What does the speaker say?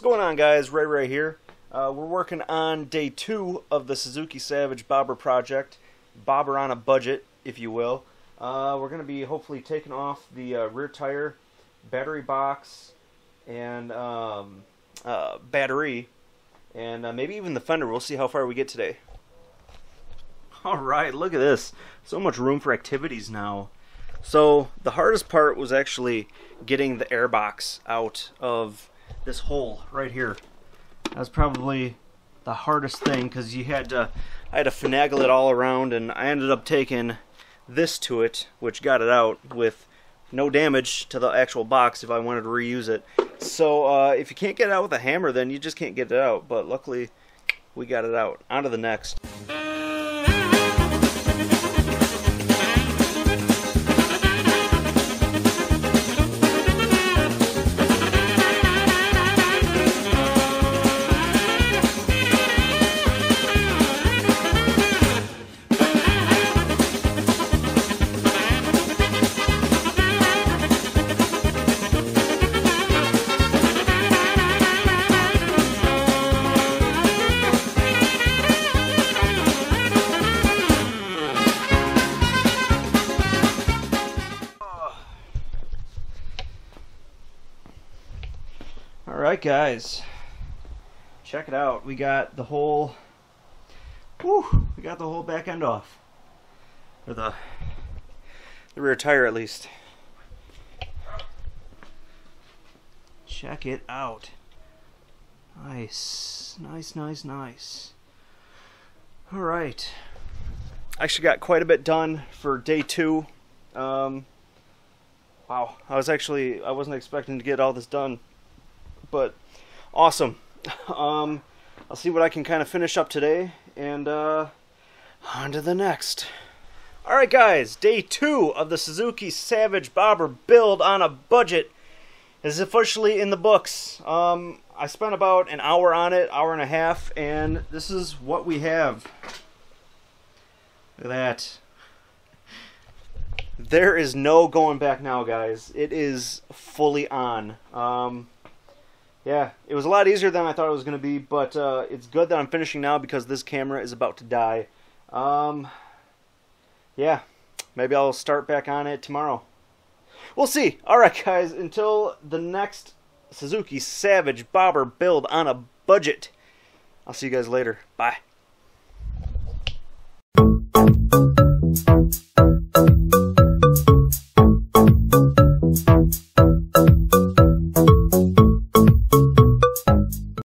going on guys? Ray Ray here. Uh, we're working on day two of the Suzuki Savage bobber project. Bobber on a budget, if you will. Uh, we're going to be hopefully taking off the uh, rear tire, battery box, and um, uh, battery, and uh, maybe even the fender. We'll see how far we get today. Alright, look at this. So much room for activities now. So the hardest part was actually getting the airbox out of this hole right here. That was probably the hardest thing because you had to I had to finagle it all around and I ended up taking this to it which got it out with no damage to the actual box if I wanted to reuse it. So uh, if you can't get it out with a hammer then you just can't get it out but luckily we got it out. On to the next. Alright guys, check it out. We got the whole, whew, we got the whole back end off. Or the, the rear tire at least. Check it out. Nice, nice, nice, nice. Alright. Actually got quite a bit done for day two. Um, wow, I was actually, I wasn't expecting to get all this done but awesome. Um, I'll see what I can kind of finish up today, and uh, on to the next. Alright guys, day two of the Suzuki Savage Bobber build on a budget is officially in the books. Um, I spent about an hour on it, hour and a half, and this is what we have. Look at that. There is no going back now, guys. It is fully on. Um, yeah, it was a lot easier than I thought it was going to be, but uh, it's good that I'm finishing now because this camera is about to die. Um, yeah, maybe I'll start back on it tomorrow. We'll see. Alright, guys, until the next Suzuki Savage Bobber build on a budget, I'll see you guys later. Bye.